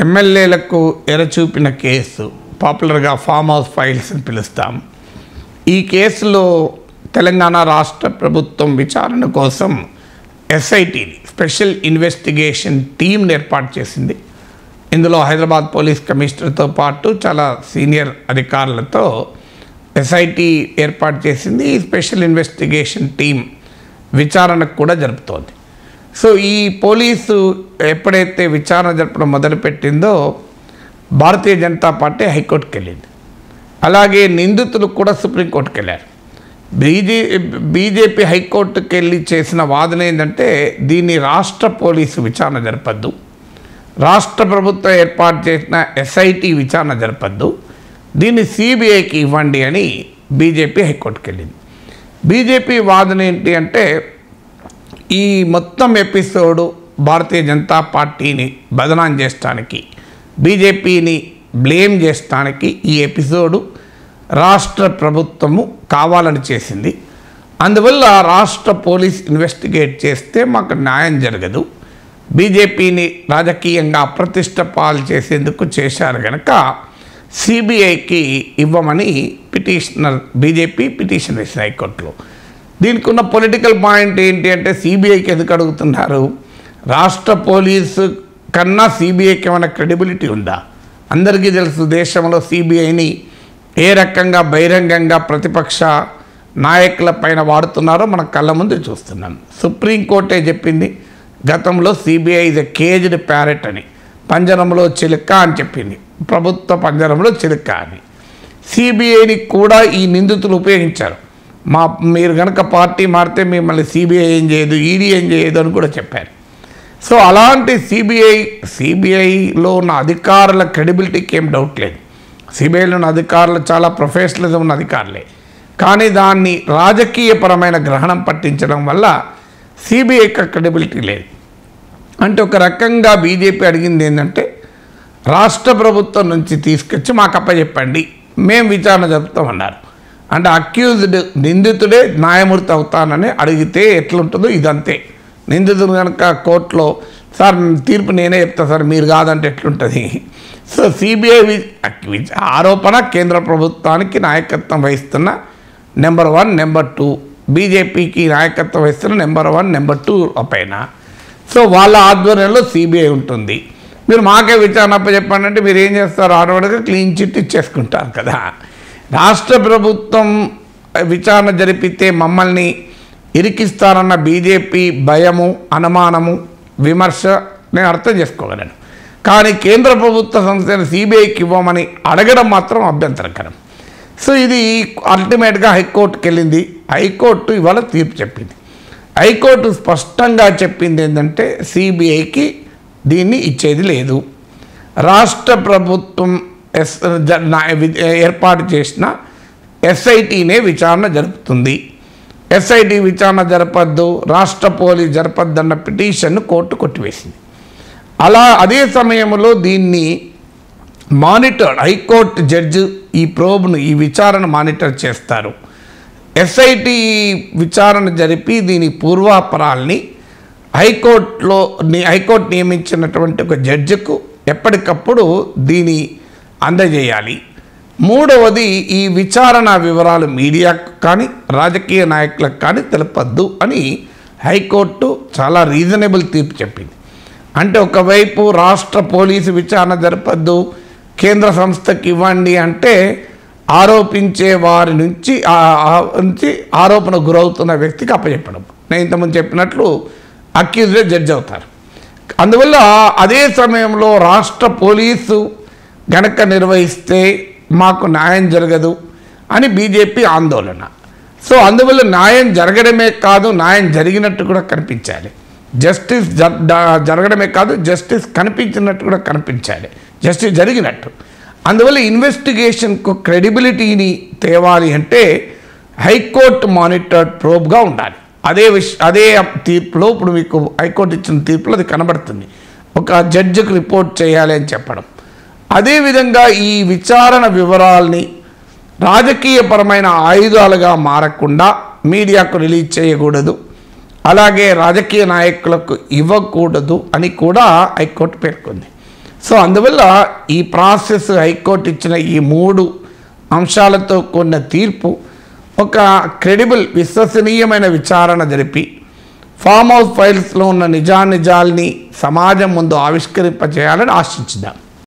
ఎమ్మెల్యేలకు ఎరచూపిన కేసు పాపులర్గా ఫామ్ హౌస్ ఫైల్స్ అని పిలుస్తాం. ఈ కేసులో తెలంగాణ రాష్ట్ర ప్రభుత్వం విచారణ కోసం ఎస్ఐటిని స్పెషల్ ఇన్వెస్టిగేషన్ టీంని ఏర్పాటు చేసింది. ఇందులో హైదరాబాద్ పోలీస్ కమిషనర్తో పాటు చాలా సీనియర్ అధికారులతో ఎస్ఐటి ఏర్పాటు చేసింది. ఈ స్పెషల్ ఇన్వెస్టిగేషన్ టీం విచారణకు కూడా జరుపుతోంది. సో ఈ పోలీసు ఎప్పుడైతే విచారణ జరపడం మొదలుపెట్టిందో భారతీయ జనతా పార్టీ హైకోర్టుకి వెళ్ళింది అలాగే నిందితులు కూడా సుప్రీంకోర్టుకి వెళ్ళారు బీజే బీజేపీ హైకోర్టుకి వెళ్ళి చేసిన వాదన ఏంటంటే దీన్ని రాష్ట్ర పోలీసు విచారణ జరపద్దు. రాష్ట్ర ప్రభుత్వం ఏర్పాటు చేసిన ఎస్ఐటి విచారణ జరపద్దు. దీన్ని సిబిఐకి ఇవ్వండి అని బీజేపీ హైకోర్టుకి వెళ్ళింది బీజేపీ వాదన ఏంటి అంటే ఈ మొత్తం ఎపిసోడు భారతీయ జనతా పార్టీని బదనాం చేయడానికి బీజేపీని బ్లేమ్ చేయడానికి ఈ ఎపిసోడు రాష్ట్ర ప్రభుత్వము కావాలని చేసింది. అందువల్ల రాష్ట్ర పోలీస్ ఇన్వెస్టిగేట్ చేస్తే మాకు న్యాయం జరగదు. బీజేపీని రాజకీయంగా అప్రతిష్ట పాలు చేసేందుకు చేశారు కనుక సిబిఐకి ఇవ్వమని పిటిషనర్ బీజేపీ పిటిషన్ వేసింది హైకోర్టులో. దీనికి ఉన్న పొలిటికల్ పాయింట్ ఏంటి అంటే సిబిఐకి ఎందుకు అడుగుతున్నారు? రాష్ట్ర పోలీసు కన్నా సిబిఐకి ఏమైనా క్రెడిబిలిటీ ఉందా? అందరికీ తెలుసు దేశంలో సిబిఐని ఏ రకంగా బహిరంగంగా ప్రతిపక్ష నాయకుల పైన వాడుతున్నారో మన కళ్ళ ముందు చూస్తున్నాం. సుప్రీంకోర్టే చెప్పింది? గతంలో CBI is a caged parrot అని. పంజరంలో చిలుక అని చెప్పింది. ప్రభుత్వ పంజరంలో చిలుక అని. సిబిఐని కూడా ఈ నిందితులు ఉపయోగించారు. మా మీరు కనుక పార్టీ మారితే మిమ్మల్ని సిబిఐ ఏం చేయదు ఈడీ ఏం చేయదు అని కూడా చెప్పారు. సో అలాంటి సిబిఐ సిబిఐలో ఉన్న అధికారుల క్రెడిబిలిటీకి ఏం డౌట్ లేదు. సిబిఐలో ఉన్న అధికారులు చాలా ప్రొఫెషనలిజం ఉన్న అధికారులే. కానీ దాన్ని రాజకీయపరమైన గ్రహణం పట్టించడం వల్ల సిబిఐకి క్రెడిబిలిటీ లేదు. అంటే ఒక రకంగా బీజేపీ అడిగింది ఏంటంటే రాష్ట్ర ప్రభుత్వం నుంచి తీసుకొచ్చి మాకు అప్పచెప్పండి మేము విచారణ జరుపుతామన్నారు అంటే అక్యూజ్డ్ నిందితుడే న్యాయమూర్తి అవుతానని అడిగితే ఎట్లుంటుందో ఇదంతే. నిందితుడు కనుక కోర్టులో సార్ తీర్పు నేనే చెప్తా సార్ మీరు కాదంటే ఎట్లుంటుంది? సో సిబిఐ ఆరోపణ కేంద్ర ప్రభుత్వానికి నాయకత్వం వహిస్తున్న నెంబర్ వన్ నెంబర్ టూ బీజేపీకి నాయకత్వం వహిస్తున్న నెంబర్ వన్ నెంబర్ టూ పైన. సో వాళ్ళ ఆధ్వర్యంలో సిబిఐ ఉంటుంది. మీరు మాకే విచారణ చెప్పండి అంటే మీరు ఏం చేస్తారు? ఆటోమేటిక్గా క్లీన్ చిట్ ఇచ్చేసుకుంటారు కదా. రాష్ట్ర ప్రభుత్వం విచారణ జరిపితే మమ్మల్ని ఇరికిస్తారన్న బీజేపీ భయము అనుమానము విమర్శ నేను అర్థం చేసుకోగలను. కానీ కేంద్ర ప్రభుత్వ సంస్థను సిబిఐకి ఇవ్వమని అడగడం మాత్రం అభ్యంతరకరం. సో ఇది అల్టిమేట్గా హైకోర్టుకి వెళ్ళింది హైకోర్టు ఇవాళ తీర్పు చెప్పింది. హైకోర్టు స్పష్టంగా చెప్పింది ఏంటంటే సిబిఐకి దీన్ని ఇచ్చేది లేదు. రాష్ట్ర ప్రభుత్వం ఎస్ ఏర్పాటు చేసిన ఎస్ఐటీనే విచారణ జరుపుతుంది. ఎస్ఐటి విచారణ జరపద్దు రాష్ట్ర పోలీస్ జరపద్దన్న పిటిషన్ను కోర్టు కొట్టివేసింది. అలా అదే సమయంలో దీన్ని మానిటర్ హైకోర్టు జడ్జి ఈ ప్రోబ్ను ఈ విచారణ మానిటర్ చేస్తారు. ఎస్ఐటి విచారణ జరిపి దీని పూర్వాపరాల్ని హైకోర్టులో హైకోర్టు నియమించినటువంటి ఒక జడ్జికు ఎప్పటికప్పుడు దీని అందజేయాలి. మూడవది ఈ విచారణ వివరాలు మీడియాకు కానీ రాజకీయ నాయకులకు కానీ తెలపద్దు అని హైకోర్టు చాలా రీజనబుల్ తీర్పు చెప్పింది. అంటే ఒకవైపు రాష్ట్ర పోలీసు విచారణ జరపద్దు కేంద్ర సంస్థకి ఇవ్వండి అంటే ఆరోపించే వారి నుంచి నుంచి ఆరోపణ గురవుతున్న వ్యక్తికి అప్పచెప్పడం. నేను ఇంతకుముందు చెప్పినట్లు అక్యూజ్డే జడ్జ్ అవుతారు. అందువల్ల అదే సమయంలో రాష్ట్ర పోలీసు గనక నిర్వహిస్తే మాకు న్యాయం జరగదు అని బీజేపీ ఆందోళన. సో అందువల్ల న్యాయం జరగడమే కాదు న్యాయం జరిగినట్టు కూడా కనిపించాలి. జస్టిస్ జ- జరగడమే కాదు జస్టిస్ కనిపించినట్టు కూడా కనిపించాలి. జస్టిస్ జరిగినట్టు. అందువల్ల ఇన్వెస్టిగేషన్కు క్రెడిబిలిటీని తేవాలి అంటే హైకోర్టు మానిటర్డ్ ప్రోబ్గా ఉండాలి. అదే విష అదే తీర్పులో ఇప్పుడు మీకు హైకోర్టు ఇచ్చిన తీర్పులో అది కనబడుతుంది. ఒక జడ్జికి రిపోర్ట్ చేయాలి అని చెప్పడం. అదేవిధంగా ఈ విచారణ వివరాల్ని రాజకీయపరమైన ఆయుధాలుగా మారకుండా మీడియాకు రిలీజ్ చేయకూడదు. అలాగే రాజకీయ నాయకులకు ఇవ్వకూడదు అని కూడా హైకోర్టు పేర్కొంది. సో అందువల్ల ఈ ప్రాసెస్ హైకోర్టు ఇచ్చిన ఈ మూడు అంశాలతో కూడిన తీర్పు ఒక క్రెడిబుల్ విశ్వసనీయమైన విచారణ జరిపి ఫామ్ హౌస్ ఫైల్స్లో ఉన్న నిజానిజాల్ని సమాజం ముందు ఆవిష్కరింపజేయాలని ఆశించుదాం.